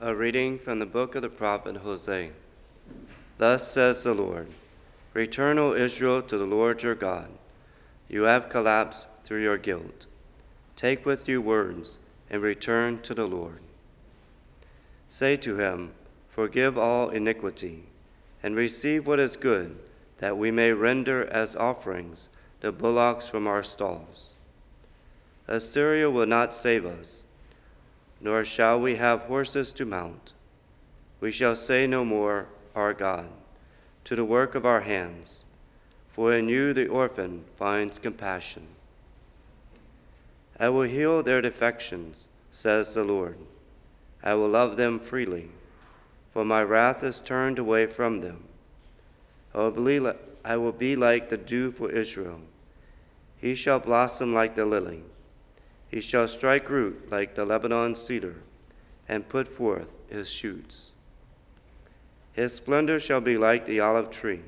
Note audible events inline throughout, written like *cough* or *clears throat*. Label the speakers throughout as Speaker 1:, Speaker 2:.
Speaker 1: A reading from the book of the prophet Hosea. Thus says the Lord Return, O Israel, to the Lord your God. You have collapsed through your guilt. Take with you words and return to the Lord. Say to him, Forgive all iniquity, and receive what is good, that we may render as offerings the bullocks from our stalls. Assyria will not save us, nor shall we have horses to mount. We shall say no more, Our God, to the work of our hands, for in you the orphan finds compassion. I will heal their defections, says the Lord. I will love them freely, for my wrath is turned away from them. I will be, I will be like the dew for Israel. He shall blossom like the lily. He shall strike root like the Lebanon cedar, and put forth his shoots. His splendor shall be like the olive tree,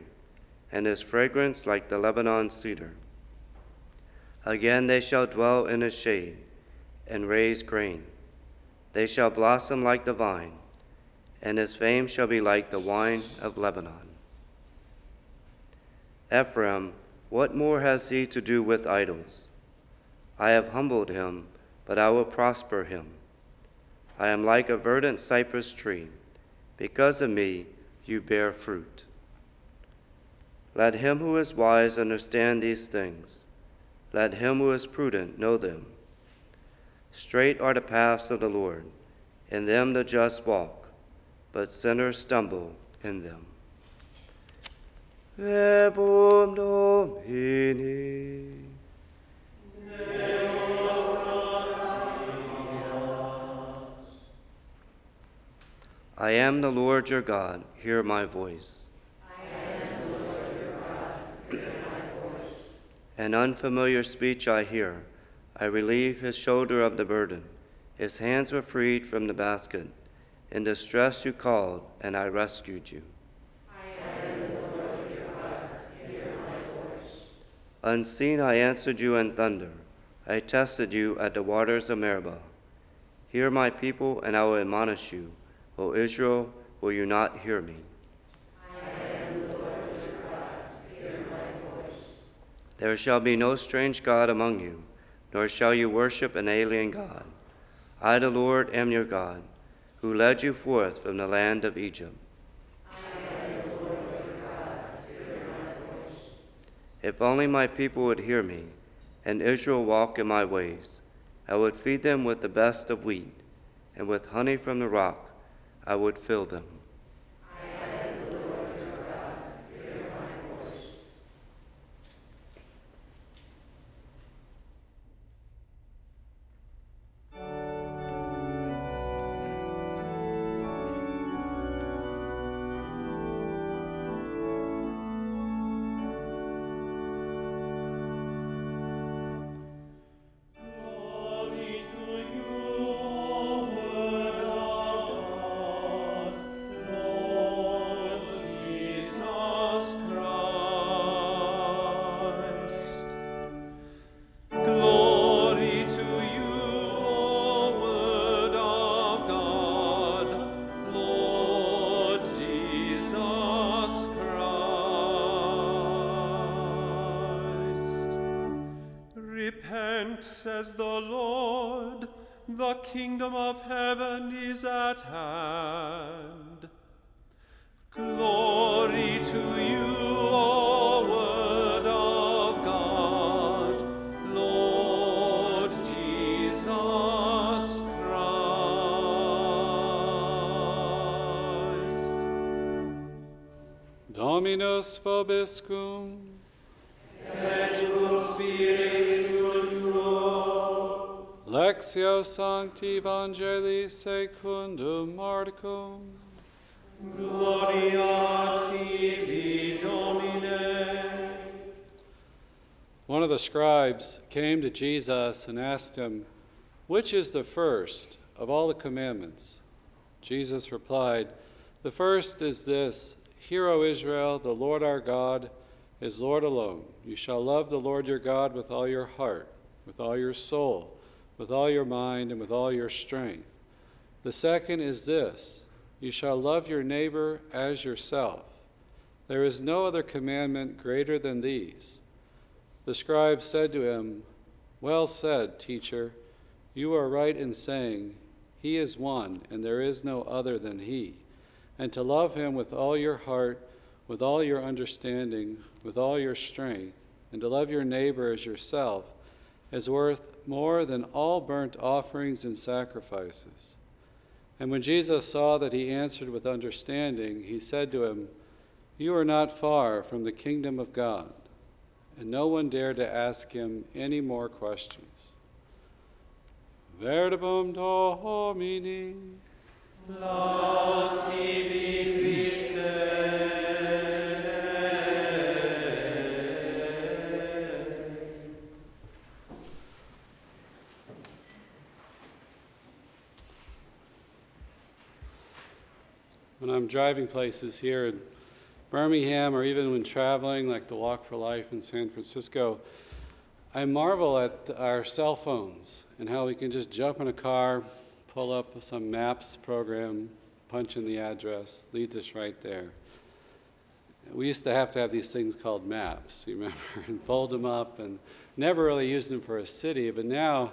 Speaker 1: and his fragrance like the Lebanon cedar. Again they shall dwell in his shade, and raise grain. They shall blossom like the vine, and his fame shall be like the wine of Lebanon. Ephraim, what more has he to do with idols? I have humbled him, but I will prosper him. I am like a verdant cypress tree. Because of me, you bear fruit. Let him who is wise understand these things. Let him who is prudent know them. Straight are the paths of the Lord, in them the just walk, but sinners stumble in them. Verbum Domini. I am the Lord your God, hear my voice. An unfamiliar speech I hear. I relieve his shoulder of the burden. His hands were freed from the basket. In distress you called, and I rescued you. Unseen I answered you in thunder. I tested you at the waters of Meribah. Hear my people, and I will admonish you. O Israel, will you not hear me? There shall be no strange God among you, nor shall you worship an alien God. I, the Lord, am your God, who led you forth from the land of Egypt. If only my people would hear me, and Israel walk in my ways, I would feed them with the best of wheat, and with honey from the rock I would fill them.
Speaker 2: The kingdom of heaven is at hand. Glory to you, O Word of God, Lord Jesus Christ.
Speaker 3: Dominus vobiscum. Lectio Sancti Evangelii secundum Marcum.
Speaker 2: Gloria tibi, Domine.
Speaker 3: One of the scribes came to Jesus and asked him, Which is the first of all the commandments? Jesus replied, The first is this Hear, O Israel, the Lord our God is Lord alone. You shall love the Lord your God with all your heart, with all your soul, with all your mind, and with all your strength. The second is this You shall love your neighbor as yourself. There is no other commandment greater than these. The scribe said to him, Well said, teacher. You are right in saying, He is one, and there is no other than He. And to love Him with all your heart, with all your understanding, with all your strength, and to love your neighbor as yourself is worth more than all burnt offerings and sacrifices. And when Jesus saw that he answered with understanding, he said to him, You are not far from the kingdom of God. And no one dared to ask him any more questions. Verbum Domini.
Speaker 2: Laus tibi Christe.
Speaker 3: When I'm driving places here in Birmingham or even when traveling, like the Walk for Life in San Francisco, I marvel at our cell phones and how we can just jump in a car, pull up some maps program, punch in the address, leads us right there. We used to have to have these things called maps, *laughs* you remember, and fold them up and never really used them for a city, but now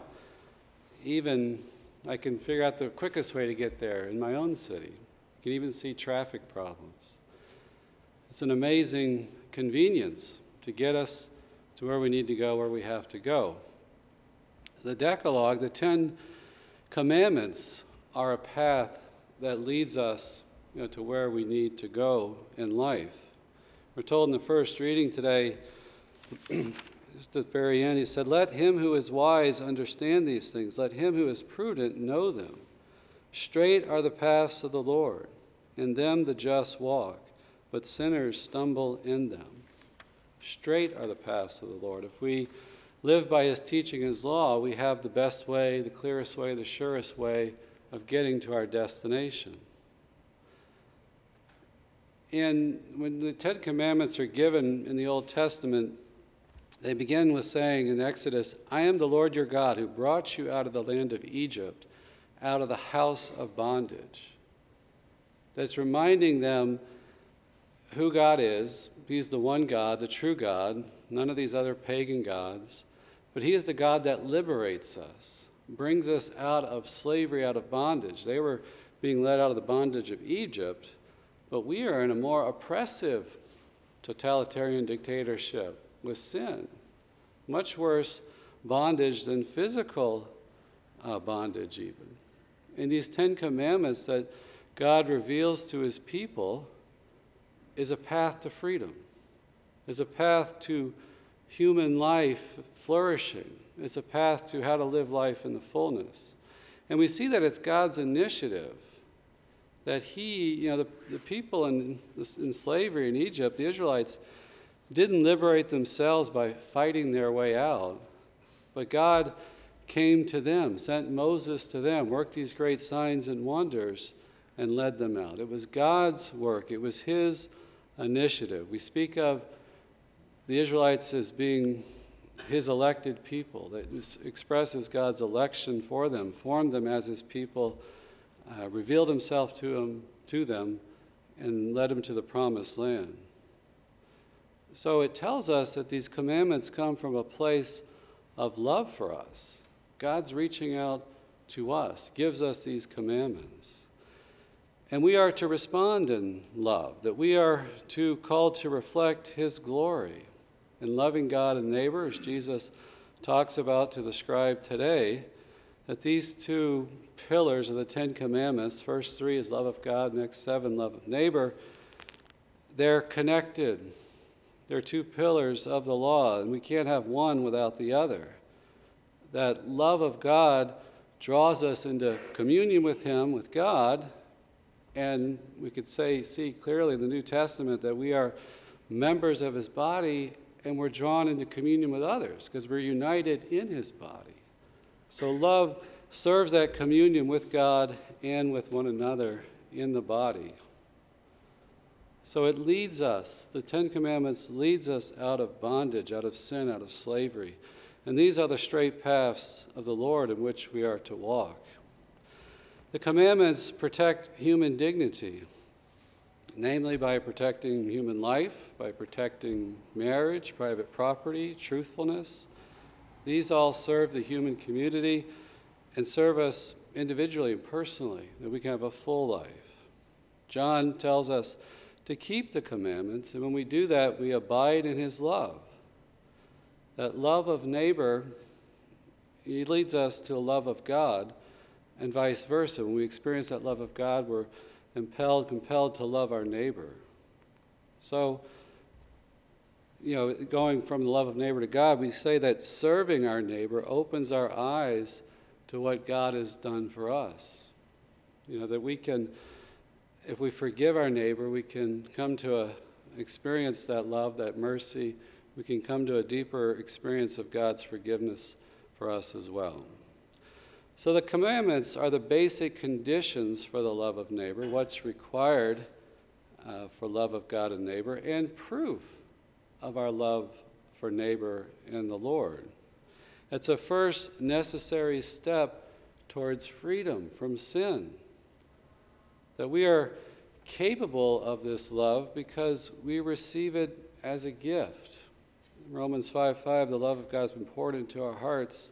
Speaker 3: even I can figure out the quickest way to get there in my own city. I can even see traffic problems. It's an amazing convenience to get us to where we need to go, where we have to go. The Decalogue, the Ten Commandments, are a path that leads us you know, to where we need to go in life. We're told in the first reading today, *clears throat* just at the very end, he said, Let him who is wise understand these things, let him who is prudent know them. Straight are the paths of the Lord, in them the just walk, but sinners stumble in them. Straight are the paths of the Lord. If we live by his teaching and his law, we have the best way, the clearest way, the surest way of getting to our destination. And when the Ten Commandments are given in the Old Testament, they begin with saying in Exodus, I am the Lord your God who brought you out of the land of Egypt, out of the house of bondage. That's reminding them who God is. He's the one God, the true God, none of these other pagan gods. But He is the God that liberates us, brings us out of slavery, out of bondage. They were being led out of the bondage of Egypt, but we are in a more oppressive totalitarian dictatorship with sin. Much worse bondage than physical uh, bondage, even. And these Ten Commandments that God reveals to his people is a path to freedom, is a path to human life flourishing, it's a path to how to live life in the fullness. And we see that it's God's initiative that he, you know, the, the people in, in slavery in Egypt, the Israelites, didn't liberate themselves by fighting their way out, but God came to them, sent Moses to them, worked these great signs and wonders, and led them out. It was God's work, it was His initiative. We speak of the Israelites as being His elected people, that expresses God's election for them, formed them as His people, uh, revealed Himself to them, to them, and led them to the promised land. So it tells us that these commandments come from a place of love for us. God's reaching out to us, gives us these commandments. And we are to respond in love, that we are to called to reflect his glory in loving God and neighbor, as Jesus talks about to the scribe today, that these two pillars of the Ten Commandments, first three is love of God, next seven, love of neighbor, they're connected. They're two pillars of the law, and we can't have one without the other. That love of God draws us into communion with Him, with God, and we could say, see clearly in the New Testament that we are members of His body and we're drawn into communion with others because we're united in His body. So love serves that communion with God and with one another in the body. So it leads us, the Ten Commandments leads us out of bondage, out of sin, out of slavery. And these are the straight paths of the Lord in which we are to walk. The commandments protect human dignity, namely by protecting human life, by protecting marriage, private property, truthfulness. These all serve the human community and serve us individually and personally, that we can have a full life. John tells us to keep the commandments, and when we do that, we abide in his love. That love of neighbor leads us to a love of God, and vice versa. When we experience that love of God, we're impelled, compelled to love our neighbor. So, you know, going from the love of neighbor to God, we say that serving our neighbor opens our eyes to what God has done for us. You know, that we can, if we forgive our neighbor, we can come to a, experience that love, that mercy. We can come to a deeper experience of God's forgiveness for us as well. So the commandments are the basic conditions for the love of neighbor, what's required uh, for love of God and neighbor, and proof of our love for neighbor and the Lord. It's a first necessary step towards freedom from sin. That we are capable of this love because we receive it as a gift. Romans 5 5, the love of God has been poured into our hearts,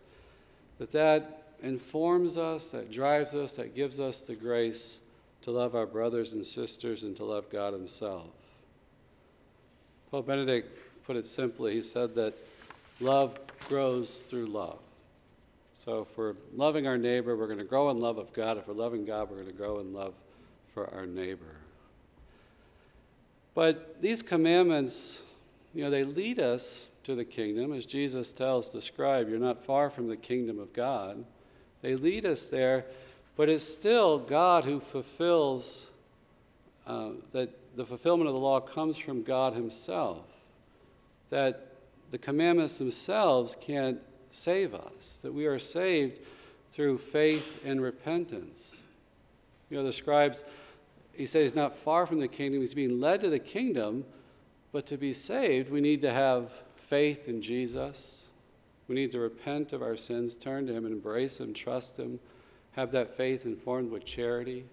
Speaker 3: that that informs us, that drives us, that gives us the grace to love our brothers and sisters and to love God Himself. Pope Benedict put it simply. He said that love grows through love. So if we're loving our neighbor, we're going to grow in love of God. If we're loving God, we're going to grow in love for our neighbor. But these commandments, you know, they lead us to the kingdom. As Jesus tells the scribe, you're not far from the kingdom of God. They lead us there, but it's still God who fulfills, uh, that the fulfillment of the law comes from God Himself. That the commandments themselves can't save us, that we are saved through faith and repentance. You know, the scribes, he said he's not far from the kingdom, he's being led to the kingdom, but to be saved, we need to have faith in Jesus. We need to repent of our sins, turn to him, embrace him, trust him, have that faith informed with charity.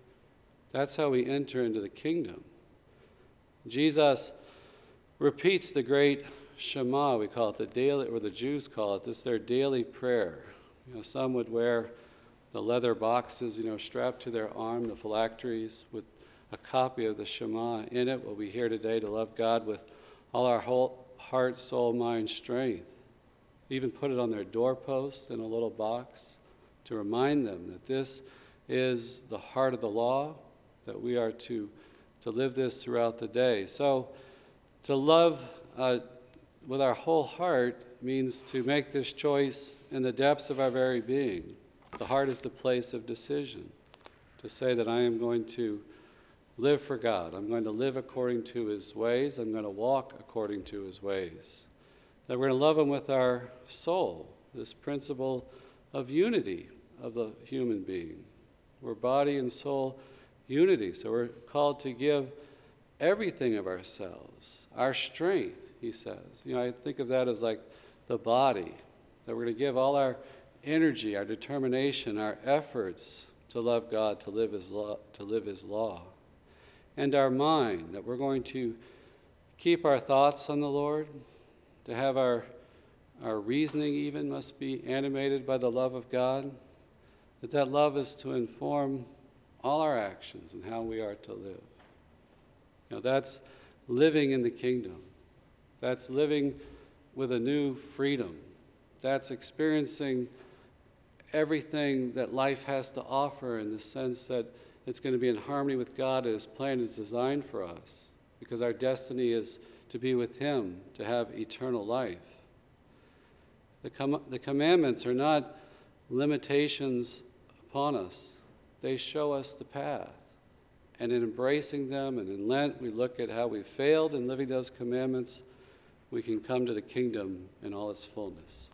Speaker 3: That's how we enter into the kingdom. Jesus repeats the great Shema, we call it the daily, or the Jews call it this, their daily prayer. You know, some would wear the leather boxes, you know, strapped to their arm, the phylacteries with a copy of the Shema in it. will be here today to love God with all our whole heart, soul, mind, strength. Even put it on their doorpost in a little box to remind them that this is the heart of the law, that we are to, to live this throughout the day. So, to love uh, with our whole heart means to make this choice in the depths of our very being. The heart is the place of decision. To say that I am going to live for God, I'm going to live according to His ways, I'm going to walk according to His ways. That we're going to love Him with our soul, this principle of unity of the human being. We're body and soul unity, so we're called to give everything of ourselves, our strength, he says. You know, I think of that as like the body, that we're going to give all our energy, our determination, our efforts to love God, to live His law, to live His law, and our mind, that we're going to keep our thoughts on the Lord, to have our our reasoning even must be animated by the love of God. That that love is to inform all our actions and how we are to live. You know, that's living in the kingdom. That's living with a new freedom. That's experiencing everything that life has to offer in the sense that it's going to be in harmony with God and His plan is designed for us. Because our destiny is to be with Him, to have eternal life. The, com- the commandments are not limitations upon us, they show us the path. And in embracing them and in Lent, we look at how we failed in living those commandments. We can come to the kingdom in all its fullness.